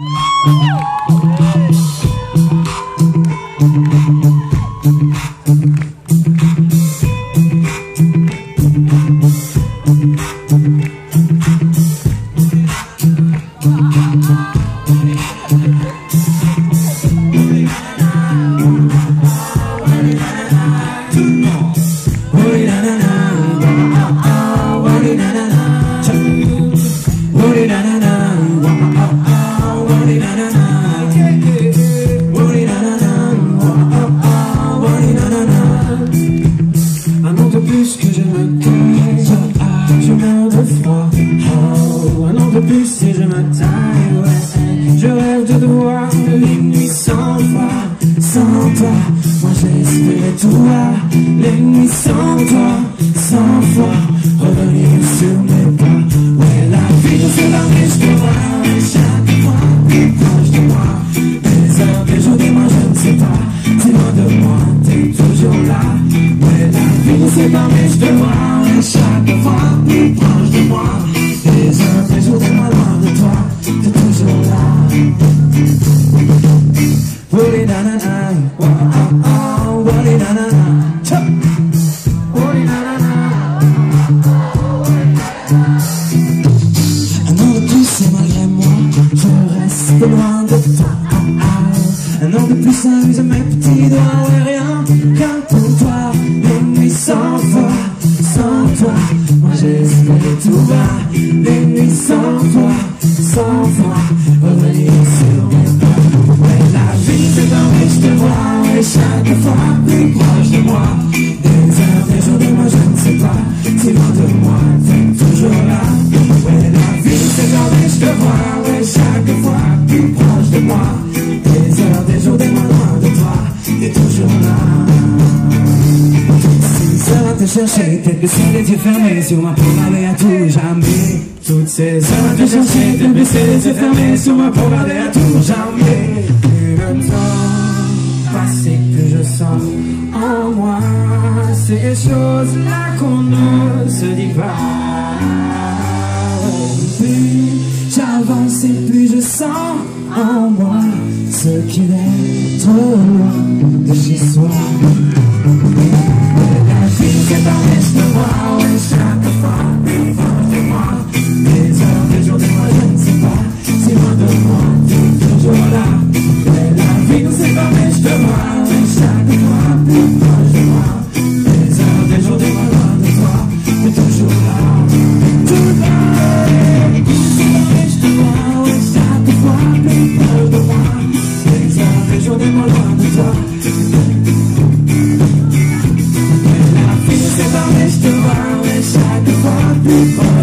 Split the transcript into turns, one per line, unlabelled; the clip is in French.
Un Plus et je me taille, ouais. Je rêve de te voir les nuits sans toi, sans toi. Moi j'espérais toi, les nuits sans toi, sans foi. Revenir sur mes pas. Ouais, la vie nous je Un an de plus s'amuse mes petits doigts, ouais, rien qu'un pour toi. Les nuits sans toi, sans toi, moi j'espérais tout bas. Les nuits sans toi, sans toi, revenir sur mes pas. Ouais, la vie c'est un mais je te vois, ouais, chaque fois plus proche de moi. Te chercher, tête baissée, les yeux fermés sur ma aller à tout jamais. Toutes ces heures à te chercher, tête baissée, les yeux fermés sur ma aller à tout jamais. Plus le temps et plus je sens en moi ces choses-là qu'on ne se dit pas. Plus j'avance et plus je sens en moi ce qu'il est trop loin de chez soi. And I feel so I wish the world inside the world before.